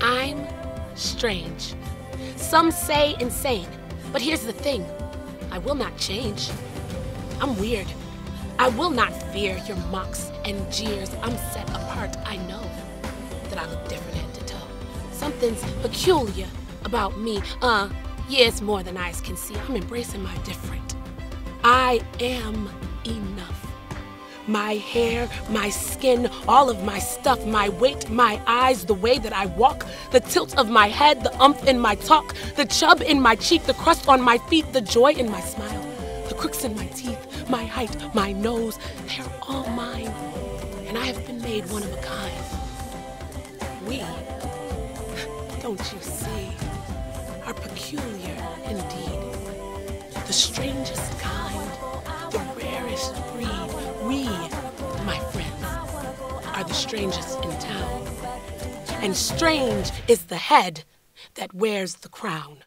I'm strange. Some say insane, but here's the thing I will not change. I'm weird. I will not fear your mocks and jeers. I'm set apart. I know that I look different head to toe. Something's peculiar about me. Uh, yeah, it's more than eyes can see. I'm embracing my different. I am enough. My hair, my skin, all of my stuff, my weight, my eyes, the way that I walk, the tilt of my head, the umph in my talk, the chub in my cheek, the crust on my feet, the joy in my smile, the crooks in my teeth, my height, my nose, they're all mine. And I have been made one of a kind. We, don't you see, are peculiar indeed. The strangest kind, the rarest breed. Strangest in town. And strange is the head that wears the crown.